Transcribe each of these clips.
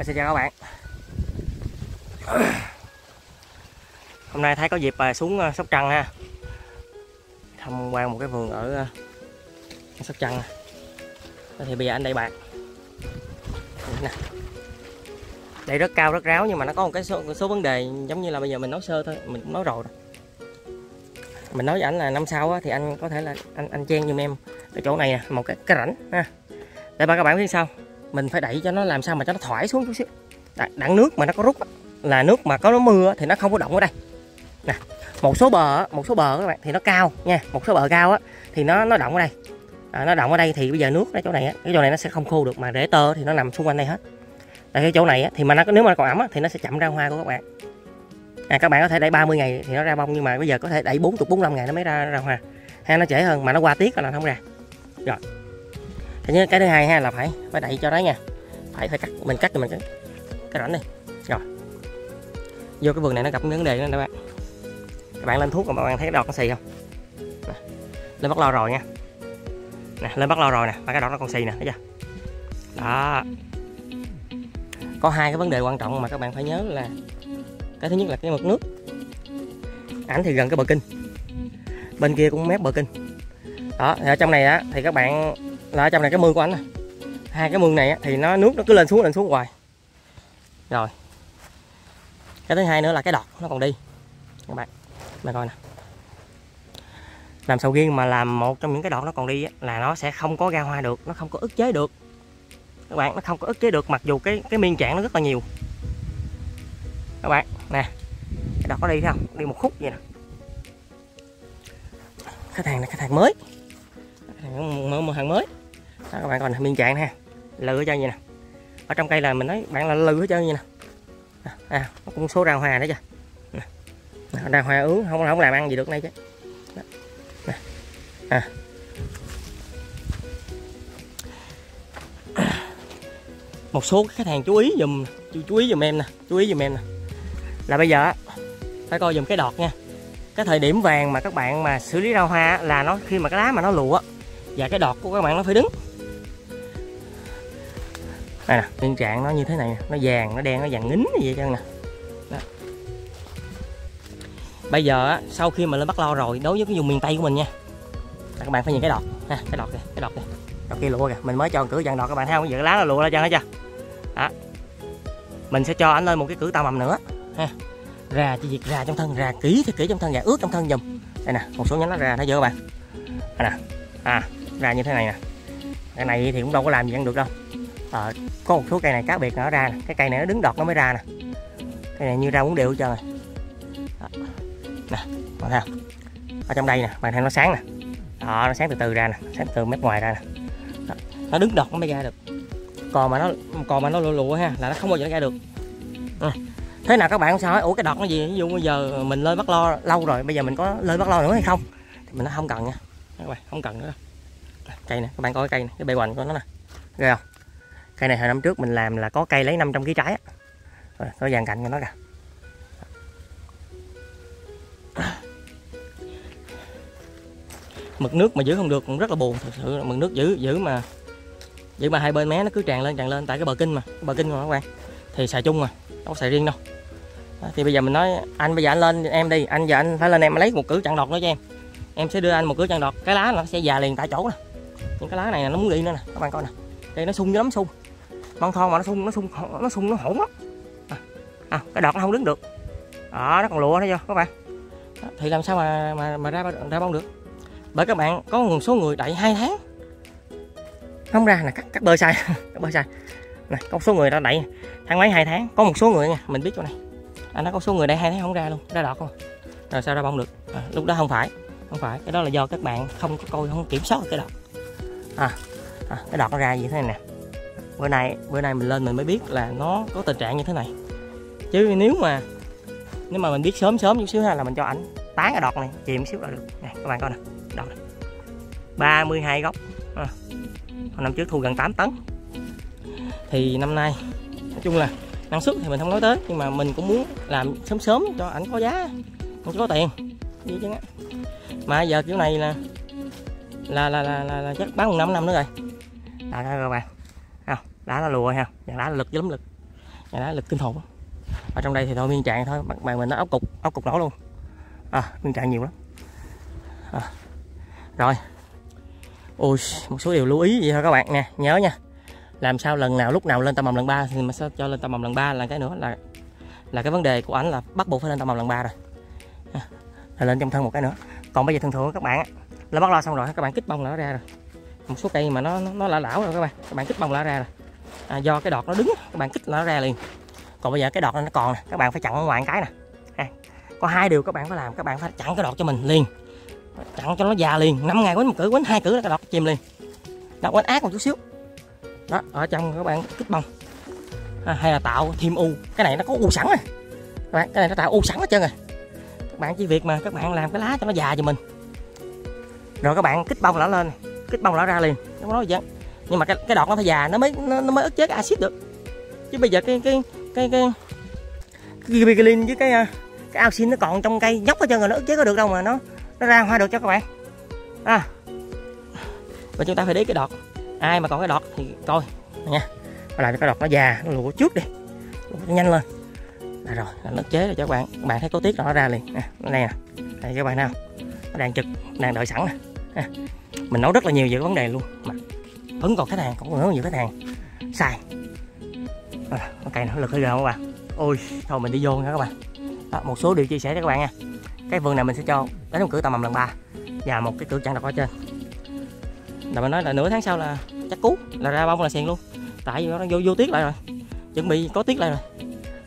Xin chào các bạn. Hôm nay thấy có dịp à, xuống à, Sóc Trăng ha. Tham quan một cái vườn ở à, Sóc Trăng. Thì bây giờ anh đây bạn. Nè. Đây rất cao rất ráo nhưng mà nó có một cái số, số vấn đề giống như là bây giờ mình nói sơ thôi mình cũng nói rồi mình nói với anh là năm sau á, thì anh có thể là anh anh chen giùm em cái chỗ này nè một cái cái rảnh ha. Để ba các bạn biết sao mình phải đẩy cho nó làm sao mà cho nó thoải xuống chút xíu. Đặng nước mà nó có rút là nước mà có nó mưa thì nó không có động ở đây. Nè một số bờ một số bờ các bạn thì nó cao nha một số bờ cao á thì nó nó động ở đây. À, nó động ở đây thì bây giờ nước ở chỗ này á, cái chỗ này nó sẽ không khô được mà rễ tơ thì nó nằm xung quanh đây hết. Tại cái chỗ này á, thì mà nó nếu mà nó còn ẩm á, thì nó sẽ chậm ra hoa của các bạn. À, các bạn có thể đẩy 30 ngày thì nó ra bông nhưng mà bây giờ có thể đẩy 40 45 ngày nó mới ra ra hoa. Hay nó trễ hơn mà nó qua tiết là không ra. Rồi thế nhớ cái thứ hai ha là phải phải đẩy cho đó nha. Phải phải cắt mình cắt thì mình cắt. Cái rãnh đi. Rồi. Vô cái vườn này nó gặp vấn đề nữa các bạn. Các bạn lên thuốc mà các bạn thấy cái đọt nó xì không? Nè, lên bắt lo rồi nha. Nè lên bắt lo rồi nè và cái đọt nó còn xì nè thấy chưa? Đó. Có hai cái vấn đề quan trọng mà các bạn phải nhớ là cái thứ nhất là cái mực nước. Ảnh thì gần cái bờ kinh. Bên kia cũng mép bờ kinh. Đó thì ở trong này á thì các bạn là ở trong này cái mương của anh này hai cái mương này thì nó nước nó cứ lên xuống lên xuống hoài. Rồi. Cái thứ hai nữa là cái đọt nó còn đi. Các bạn mà coi nè. Làm sầu riêng mà làm một trong những cái đọt nó còn đi là nó sẽ không có ra hoa được nó không có ức chế được. Các bạn nó không có ức chế được mặc dù cái cái miên trạng nó rất là nhiều. Các bạn nè. Cái đọt nó đi thấy không? Đi một khúc vậy nè. Khách hàng này khách hàng mới. Một, hàng mới đó, miên trạng ha lự hết trơn vậy nè. Ở trong cây là mình nói bạn là lự hết trơn vậy nè. À, à nó cũng số rào hoa đấy chưa đào hoa ướng không không làm ăn gì được đây chứ. Nè. À. một số khách hàng chú ý dùm chú ý dùm em nè chú ý dùm em nè. Là bây giờ phải coi dùm cái đọt nha. Cái thời điểm vàng mà các bạn mà xử lý rau hoa là nó khi mà cái lá mà nó lụa và cái đọt của các bạn nó phải đứng đây nè, nguyên trạng nó như thế này nó vàng, nó đen, nó vàng nín như vậy chân nè. Đó. bây giờ sau khi mà lên bắt lo rồi, đối với cái vùng miền tây của mình nha. Các bạn phải nhìn cái đọt, ha, cái đọt kìa, cái đọt kìa. Đọt kia lụa kìa, mình mới cho cửa dàn đọt các bạn thấy không? Giờ lá nó lụa ra chân hết chưa đó. Mình sẽ cho anh lên một cái cử tàu mầm nữa, ha. Ra chỉ việc ra trong thân, ra kỹ thì kỹ trong thân và ướt trong thân dùm. Đây nè, một số nhánh nó ra, thấy chưa các bạn? Đây nè. À ra như thế này nè. Cái này thì cũng đâu có làm gì ăn được đâu à, có một số cây này cá biệt nó ra nè cái cây này nó đứng đọt nó mới ra nè. Cây này như ra uống đều hết trơn rồi. Đó. nè bạn thấy không? Ở trong đây nè bạn thấy nó sáng nè. Đó nó sáng từ từ ra nè sáng từ mép ngoài ra nè. Đó. nó đứng đọt nó mới ra được. Còn mà nó còn mà nó lụa lụa ha là nó không bao giờ nó ra được. À. thế nào các bạn không sao hỏi ủa cái đọt nó gì? Ví dụ bây giờ mình lên bắt lo lâu rồi bây giờ mình có lên bắt lo nữa hay không? Thì mình nó không cần nha. Các bạn không cần nữa. Đâu cây nè các bạn coi cái cây này cái bề hoành của nó nè. Ghê không? Cây này hồi năm trước mình làm là có cây lấy 500 kg trái rồi có dàn cạnh của nó kìa. Mực nước mà giữ không được cũng rất là buồn thật sự mực nước giữ giữ mà giữ mà hai bên mé nó cứ tràn lên tràn lên. Tại cái bờ kinh mà cái bờ kinh mà các bạn thì xài chung mà đâu có xài riêng đâu. Đó, thì bây giờ mình nói anh bây giờ anh lên em đi anh giờ anh phải lên em lấy một cử chặn đọt nữa cho em. Em sẽ đưa anh một cử chặn đọt cái lá nó sẽ già liền tại chỗ nè. Những cái lá này nó muốn đi nữa nè các bạn coi nè. Đây nó sung dữ lắm sung băng thon mà nó sung nó sung nó sung nó hỗn lắm. À, à, cái đọt nó không đứng được. Đó nó còn lụa thấy chưa các bạn? Đó, thì làm sao mà mà mà ra ra bông được? Bởi các bạn có một số người đẩy hai tháng. Không ra là cắt cắt bơ sai cắt bơ sai. Này có một số người đã đẩy tháng mấy hai tháng? Có một số người nha mình biết chỗ này. Anh à, nó có số người đẩy hai tháng không ra luôn ra đọt không à. rồi sao ra bông được? À, lúc đó không phải không phải. Cái đó là do các bạn không có coi không kiểm soát cái đọt. À, à cái đọt nó ra như thế này nè bữa nay bữa nay mình lên mình mới biết là nó có tình trạng như thế này. Chứ nếu mà nếu mà mình biết sớm sớm chút xíu ha là mình cho ảnh tán ở đọt này chìm xíu là được. Nè các bạn coi nè đọt này. 32 gốc à. năm trước thu gần 8 tấn. Thì năm nay nói chung là năng suất thì mình không nói tới nhưng mà mình cũng muốn làm sớm sớm cho ảnh có giá không có tiền. Gì chứ mà giờ kiểu này là là là là, là, là chắc bán một năm năm nữa rồi. Đó các bạn không đá nó lùa ha nhà đá lực lắm lực. Nhà đá là lực kinh khủng ở trong đây thì thôi nguyên trạng thôi. Mặt màn mình nó ốc cục ốc cục nổ luôn. À nguyên trạng nhiều lắm. À. rồi. Ôi một số điều lưu ý gì thôi các bạn. Nè nhớ nha. Làm sao lần nào lúc nào lên tầm mầm lần ba thì mà sao cho lên tầm mầm lần ba. Là cái nữa là là cái vấn đề của ảnh là bắt buộc phải lên tầm mầm lần ba rồi. À, là lên trong thân một cái nữa. Còn bây giờ thường thường các bạn là bắt lo xong rồi các bạn kích bông là nó ra rồi một số cây mà nó nó lả lão rồi các bạn. Các bạn kích bông lả ra rồi à, do cái đọt nó đứng các bạn kích nó ra liền. Còn bây giờ cái đọt nó còn nè các bạn phải chặn ở ngoài cái nè. À, có hai điều các bạn phải làm các bạn phải chặn cái đọt cho mình liền. Chặn cho nó già liền 5 ngày quánh một cử quánh hai cử là cái đọt chìm liền. Đọt quánh ác một chút xíu. Đó ở trong các bạn kích bông. À, hay là tạo thêm u. Cái này nó có u sẵn rồi các bạn cái này nó tạo u sẵn hết trơn rồi. Các bạn chỉ việc mà các bạn làm cái lá cho nó già cho mình. Rồi các bạn kích bông nó lên cái bông nó ra liền. Nó nói vậy, nhưng mà cái cái đọt nó phải già nó mới nó, nó mới ức chế cái axit được. Chứ bây giờ cái cái cái cái gibberellin với cái à, cái auxin nó còn trong cây nhóc hết trơn rồi nó ức chế có được đâu mà nó nó ra hoa được cho các bạn. À. Và chúng ta phải để cái đọt. Ai mà còn cái đọt thì coi nha. Làm cho cái đọt nó già nó lụa trước đi. Lụa nhanh lên. Là rồi là nó chế rồi cho các bạn. Các bạn thấy có tiết nó ra liền. Nè nó này nè. Đây các bạn nào nó đang trực đang đợi sẵn nè. À mình nói rất là nhiều về cái vấn đề luôn. Mà vẫn còn khách hàng cũng có nhiều khách hàng. Xài. À, cây nó lực hơi gần các bạn. Ôi thôi mình đi vô nha các bạn. Đó, một số điều chia sẻ cho các bạn nha. Cái vườn này mình sẽ cho đánh một cửa tầm mầm lần ba và một cái cửa chặn độc ở trên. Là mình nói là nửa tháng sau là chắc cú là ra bông là xiền luôn. Tại vì nó vô vô tiết lại rồi. Chuẩn bị có tiết lại rồi.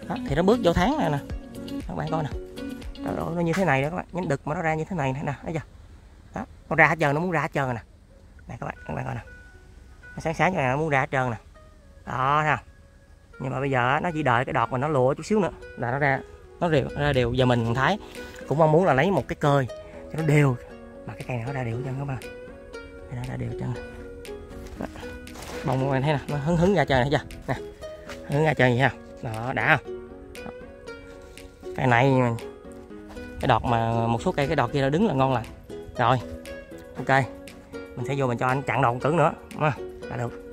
Đó, thì nó bước vô tháng này nè. Các bạn coi nè. Nó như thế này đó các bạn. Nhánh đực mà nó ra như thế này nè thấy chưa? Nó ra hết trơn, nó muốn ra hết trơn nè. Này các bạn các bạn coi nè. Nó sáng sáng cho này nó muốn ra hết trơn nè. Đó nè nhưng mà bây giờ nó chỉ đợi cái đọt mà nó lụa chút xíu nữa là nó ra. Nó đều ra đều giờ mình thái cũng mong muốn là lấy một cái cơi cho nó đều. Mà cái cây này nó ra đều chân các bạn. Nó ra đều chân bông các bạn thấy nè, nó hứng hứng ra chân này chưa? Nè, hứng ra chân gì ha? Đó, đã không? Cái này, cái đọt mà một số cây, cái đọt kia nó đứng là ngon lành. Rồi ok mình sẽ vô mình cho anh chặn đầu cứng nữa là được.